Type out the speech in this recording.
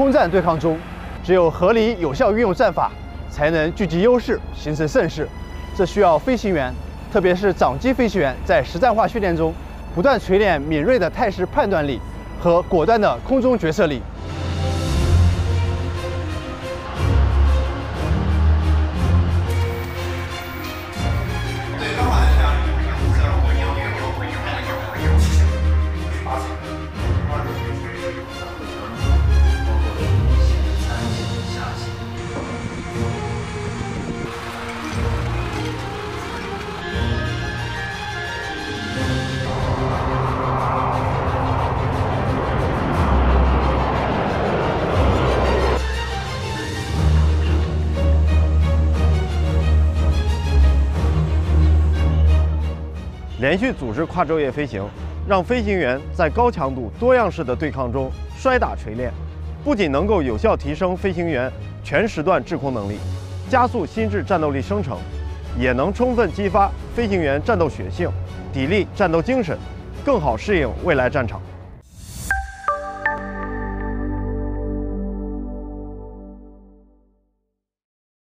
空战对抗中，只有合理有效运用战法，才能聚集优势，形成胜势。这需要飞行员，特别是掌机飞行员，在实战化训练中，不断锤炼敏锐的态势判断力和果断的空中决策力。连续组织跨昼夜飞行，让飞行员在高强度、多样式的对抗中摔打锤炼，不仅能够有效提升飞行员全时段制空能力，加速心智战斗力生成，也能充分激发飞行员战斗血性、砥砺战斗精神，更好适应未来战场。